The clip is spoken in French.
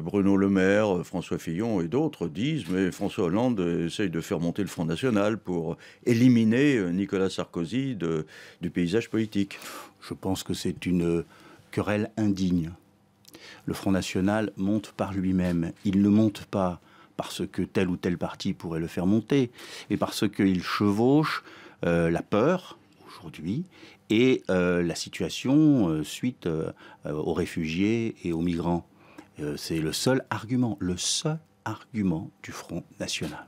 Bruno Le Maire, François Fillon et d'autres disent mais François Hollande essaye de faire monter le Front National pour éliminer Nicolas Sarkozy du paysage politique. Je pense que c'est une querelle indigne. Le Front National monte par lui-même. Il ne monte pas parce que tel ou tel parti pourrait le faire monter, mais parce qu'il chevauche euh, la peur aujourd'hui et euh, la situation euh, suite aux réfugiés et aux migrants. C'est le seul argument, le seul argument du Front National.